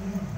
Mm-hmm.